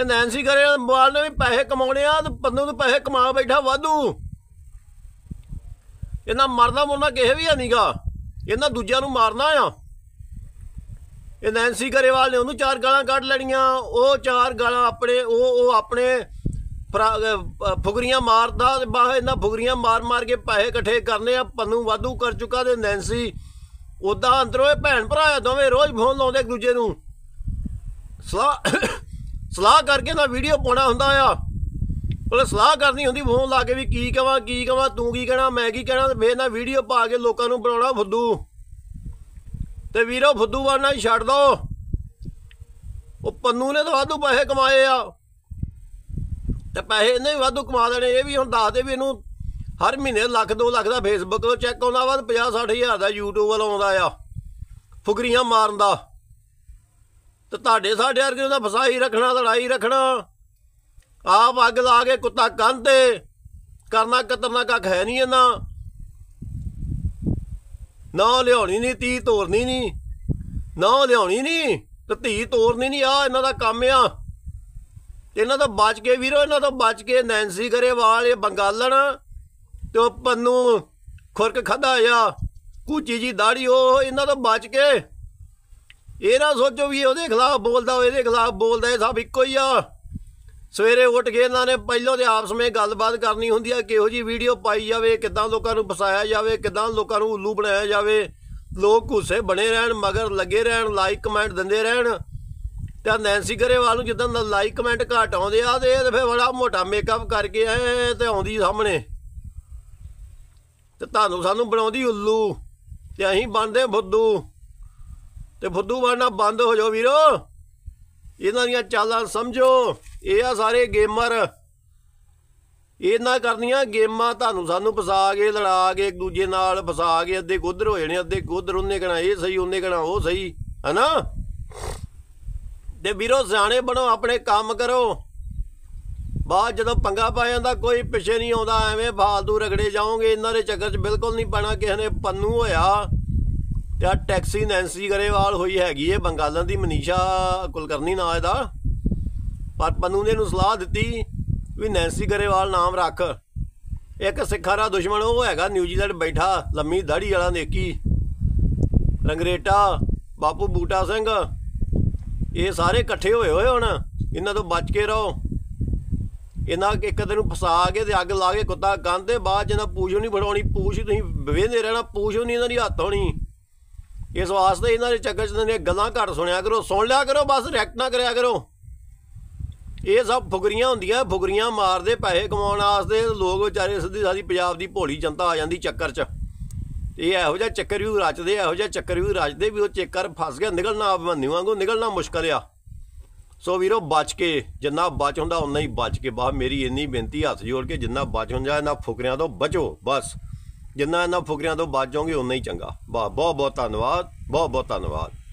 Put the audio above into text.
ਇਹ ਨੈਂਸੀ ਕਰੇ ਮੋਬਾਈਲ ਨੇ ਵੀ ਪੈਸੇ ਕਮਾਉਣੇ ਆ ਤੇ ਪੰਨੂ ਨੂੰ ਪੈਸੇ ਕਮਾ ਬੈਠਾ ਵਾਧੂ। ਇਹਨਾਂ ਮਰਨਾ ਮੁਰਨਾ ਕਿਸੇ ਵੀ ਨਹੀਂਗਾ ਇਹਨਾਂ ਦੂਜਿਆਂ ਨੂੰ ਮਾਰਨਾ ਆ। ਇਹ ਨੈਂਸੀ ਗਰੇਵਾਲ ਨੇ ਉਹਨੂੰ ਚਾਰ ਗਾਲਾਂ ਕੱਢ ਲੈਣੀਆਂ। ਉਹ ਚਾਰ ਗਾਲਾਂ ਆਪਣੇ, ਉਹ ਉਹ ਆਪਣੇ ਫਰਾ- ਅਹ ਫੁਗਰੀਆਂ ਮਾਰਦਾ ਤੇ ਬਾਹ ਇਹਨਾਂ ਫੁਗਰੀਆਂ ਮਾਰ ਮਾਰ ਕੇ ਪੈਸੇ ਇਕੱਠੇ ਕਰਨੇ ਆ। ਪੰਨੂ ਵਾਧੂ ਕਰ ਚੁੱਕਾ ਤੇ ਨੈਂਸੀ ਉਦਾਂ ਅੰਦਰੋਂ ਇਹ ਭੈਣ ਭਰਾ ਆ, ਦੋਵੇਂ ਰੋਜ਼ ਫੋਨ ਲਾਉਂਦੇ ਇੱਕ ਦੂਜੇ ਨੂੰ। ਸਲਾਹ ਸਲਾਹ ਕਰਕੇ ਨਾ ਵੀਡੀਓ ਪਾਉਣਾ ਹੁੰਦਾ ਆ। ਉਹਨੇ ਸਲਾਹ ਕਰਨੀ ਹੁੰਦੀ ਫੋਨ ਲਾ ਕੇ ਵੀ ਕੀ ਕਵਾਂ ਕੀ ਕਵਾਂ, ਤੂੰ ਕੀ ਕਹਿਣਾ, ਮੈਂ ਕੀ ਕਹਿਣਾ ਤੇ ਫੇਰ ਨਾ ਵੀਡੀਓ ਪਾ ਕੇ ਲੋਕਾਂ ਨੂੰ ਬਣਾਉਣਾ ਫੁੱਦੂ। ਤੇ ਵੀਰੋ, ਫੁੱਦੂ ਬਣਨਾ ਹੀ ਛੱਡ ਦੋ। ਉਹ ਪੰਨੂ ਨੇ ਤਾਂ ਵਾਧੂ ਪੈਸੇ ਕਮਾਏ ਆ। ਤੇ ਪੈਸੇ ਇਹਨੇ ਵੀ ਵਾਧੂ ਕਮਾ ਦੇਣੇ, ਇਹ ਵੀ ਹੁਣ ਦੱਸ ਦੇ ਵੀ ਇਹਨੂੰ ਹਰ ਮਹੀਨੇ ਲੱਖ 2 ਲੱਖ ਦਾ ਫੇਸਬੁੱਕ ਤੋਂ ਚੈੱਕ ਆਉਂਦਾ ਵਾ ਤੇ 50 60 ਹਜ਼ਾਰ ਦਾ YouTube ਵੱਲੋਂ ਆਉਂਦਾ ਆ। ਫੁਕਰੀਆਂ ਮਾਰਨ ਦਾ। ਤੇ ਤੁਹਾਡੇ ਸਾਡੇ ਵਰਗੇ ਦਾ ਫਸਾਈ ਰੱਖਣਾ, ਲੜਾਈ ਰੱਖਣਾ। ਆਪ ਅੱਗ ਲਾ ਕੇ ਕੁੱਤਾ ਕੰਨ ਤੇ ਕਰਨਾ ਕਤਰਨਾ ਕੱਖ ਹੈ ਨਹੀਂ ਇਹਨਾਂ ਨਾ ਲਿਆਉਣੀ ਨਹੀਂ ਤੀ ਤੋਰਨੀ ਨਹੀਂ। ਨਾ ਲਿਆਉਣੀ ਨਹੀਂ ਤੇ ਧੀ ਤੋਰਨੀ ਨਹੀਂ ਆ ਇਹਨਾਂ ਦਾ ਕੰਮ ਆ। ਇਹਨਾਂ ਤੋਂ ਬਚ ਕੇ ਵੀਰੋ, ਇਹਨਾਂ ਤੋਂ ਬਚ ਕੇ ਨੈਂਸੀ ਗਰੇਵਾਲ, ਇਹ ਬੰਗਾਲਣ ਤੇ ਉਹ ਪੰਨੂ ਖੁਰਕ ਖਾਦਾ ਆ, ਕੂਚੀ ਜੀ ਦਾੜੀ, ਉਹ ਇਹਨਾਂ ਤੋਂ ਬਚ ਕੇ ਇਹ ਨਾ ਸੋਚੋ ਵੀ ਇਹ ਉਹਦੇ ਖਿਲਾਫ ਬੋਲਦਾ ਇਹਦੇ ਖਿਲਾਫ ਬੋਲਦਾ, ਇਹ ਸਭ ਇੱਕੋ ਹੀ ਆ। ਸਵੇਰੇ ਉੱਠ ਕੇ ਇਹਨਾਂ ਨੇ ਪਹਿਲੋਂ ਤੇ ਆਪਸ ਵਿੱਚ ਗੱਲਬਾਤ ਕਰਨੀ ਹੁੰਦੀ ਆ, ਕਿਹੋ ਜੀ ਵੀਡੀਓ ਪਾਈ ਜਾਵੇ, ਕਿਦਾਂ ਲੋਕਾਂ ਨੂੰ ਫਸਾਇਆ ਜਾਵੇ, ਕਿਦਾਂ ਲੋਕਾਂ ਨੂੰ ਉੱਲੂ ਬਣਾਇਆ ਜਾਵੇ। ਲੋਕ ਗੁੱਸੇ ਬਣੇ ਰਹਿਣ, ਮਗਰ ਲੱਗੇ ਰਹਿਣ ਲਾਈਕ ਕਮੈਂਟ ਦਿੰਦੇ ਰਹਿਣ। ਤੇ ਨੈਂਸੀ ਗਰੇਵਾਲ ਨੂੰ ਜਿੱਦਾਂ ਦਾ ਲਾਈਕ ਕਮੈਂਟ ਘੱਟ ਆਉਂਦੇ ਆ, ਤੇ ਇਹ ਤੇ ਫਿਰ ਬੜਾ ਮੋਟਾ ਮੇਕਅਪ ਕਰਕੇ ਐ ਤੇ ਆਉਂਦੀ ਸਾਹਮਣੇ। ਤੇ ਤੁਹਾਨੂੰ ਸਾਨੂੰ ਬਣਾਉਂਦੀ ਉੱਲੂ, ਤੇ ਅਸੀਂ ਬਣਦੇ ਫੁੱਦੂ। ਤੇ ਫੁੱਦੂ ਬਣਨਾ ਬੰਦ ਹੋ ਜਾਓ ਵੀਰੋ। ਇਹਨਾਂ ਦੀਆਂ ਚਾਲਾਂ ਸਮਝੋ। ਇਹ ਆ ਸਾਰੇ ਗੇਮਰ। ਇਹਨਾਂ ਕਰਨੀਆਂ ਗੇਮਾਂ, ਤੁਹਾਨੂੰ ਸਾਨੂੰ ਫਸਾ ਕੇ, ਲੜਾ ਕੇ, ਇੱਕ ਦੂਜੇ ਨਾਲ ਫਸਾ ਕੇ, ਅੱਧੇ ਕੁਦਰ ਹੋ ਜਾਣੇ ਅੱਧੇ ਕੁਦਰ ਉਹਨੇ ਕਹਣਾ ਇਹ ਸਹੀ, ਉਹਨੇ ਕਹਣਾ ਉਹ ਸਹੀ, ਹਨਾ? ਤੇ ਵੀਰੋ, ਸਿਆਣੇ ਬਣੋ, ਆਪਣੇ ਕੰਮ ਕਰੋ। ਬਾਅਦ ਜਦੋਂ ਪੰਗਾ ਪਾ ਜਾਂਦਾ, ਕੋਈ ਪਿੱਛੇ ਨਹੀਂ ਆਉਂਦਾ, ਐਵੇਂ ਫਾਲਤੂ ਰਗੜੇ ਜਾਓਗੇ, ਇਹਨਾਂ ਦੇ ਚੱਕਰ 'ਚ ਬਿਲਕੁਲ ਨਹੀਂ ਪੈਣਾ, ਕਿਸੇ ਨੇ ਪੰਨੂ ਹੋਇਆ। ਤੇ ਆ ਟੈਕਸੀ ਨੈਂਸੀ ਗਰੇਵਾਲ ਹੋਈ ਹੈਗੀ ਏ, ਬੰਗਾਲਾਂ ਦੀ ਮਨੀਸ਼ਾ ਕੁਲਕਰਨੀ ਨਾਂ ਇਹਦਾ। ਪਰ ਪੰਨੂ ਨੇ ਨੂੰ ਸਲਾਹ ਦਿੱਤੀ ਵੀ ਨੈਂਸੀ ਗਰੇਵਾਲ ਨਾਮ ਰੱਖ। ਇੱਕ ਸਿੱਖਾਂ ਦਾ ਦੁਸ਼ਮਣ ਉਹ ਹੈਗਾ, ਨਿਊਜ਼ੀਲੈਂਡ ਬੈਠਾ, ਲੰਮੀ ਦਾੜੀ ਵਾਲਾ ਨੇਕੀ। ਰੰਗਰੇਟਾ, ਬਾਪੂ ਬੂਟਾ ਸਿੰਘ, ਇਹ ਸਾਰੇ ਇਕੱਠੇ ਹੋਏ ਹੋਏ ਹੁਣ, ਇਹਨਾਂ ਤੋਂ ਬਚ ਕੇ ਰਹੋ। ਇਹਨਾਂ ਇੱਕ ਦਿਨ ਨੂੰ ਫਸਾ ਕੇ ਤੇ ਅੱਗ ਲਾ ਕੇ ਕੁੱਤਾ ਕੰਨ ਤੇ ਬਾਅਦ ਜਿਹਨਾਂ ਪੂਛ ਨਹੀਂ ਫੜਾਉਣੀ, ਪੂਛ ਤੁਸੀਂ ਵੇਂਦੇ ਰਹਿਣਾ, ਪੂਛ ਨਹੀਂ ਇਹਨਾਂ ਦੀ ਹੱਥ ਹੋਣੀ ਇਸ ਵਾਸਤੇ ਇਹਨਾਂ ਦੇ ਚੱਕਰ ਚ ਇਹਨਾਂ ਗੱਲਾਂ ਘੱਟ ਸੁਣਿਆ ਕਰੋ, ਸੁਣ ਲਿਆ ਕਰੋ, ਬਸ ਰਿਐਕਟ ਨਾ ਕਰਿਆ ਕਰੋ। ਇਹ ਸਭ ਫੁਗਰੀਆਂ ਹੁੰਦੀਆਂ ਫੁਗਰੀਆਂ ਮਾਰਦੇ ਪੈਸੇ ਕਮਾਉਣ ਵਾਸਤੇ ਲੋਕ ਵਿਚਾਰੇ ਸਿੱਧੀ ਸਾਦੀ ਪੰਜਾਬ ਦੀ ਭੋਲੀ ਜਨਤਾ ਆ ਜਾਂਦੀ ਚੱਕਰ 'ਚ। ਇਹ ਇਹੋ ਜਿਹਾ ਚੱਕਰ ਵੀ ਰਚਦੇ, ਇਹੋ ਜਿਹਾ ਚੱਕਰ ਵੀ ਰਚਦੇ ਵੀ ਉਹ ਚੱਕਰ ਫਸ ਗਿਆ, ਨਿਕਲਣਾ ਆਪ ਮੰਨੀ ਵਾਂਗੂ, ਨਿਕਲਣਾ ਮੁਸ਼ਕਲ ਆ। ਸੋ ਵੀਰੋ, ਬਚ ਕੇ, ਜਿੰਨਾ ਬਚ ਹੁੰਦਾ ਉਨਾ ਹੀ ਬਚ ਕੇ ਬਾ ਮੇਰੀ ਇੰਨੀ ਬੇਨਤੀ, ਹੱਥ ਜੋੜ ਕੇ ਜਿੰਨਾ ਬਚ ਹੁੰਦਾ, ਇਹਨਾਂ ਫੁਕਰਿਆਂ ਤੋਂ ਬਚੋ, ਬਸ। ਜਿੰਨਾ ਇਹਨਾਂ ਫੁਕਰਿਆਂ ਤੋਂ ਬਚ ਜਾਓਗੇ ਉਨਾ ਹੀ ਚੰਗਾ। ਵਾਹ ਬਹੁਤ ਬਹੁਤ ਧੰਨਵਾਦ। ਬਹੁਤ ਬਹੁਤ ਧੰਨਵਾਦ।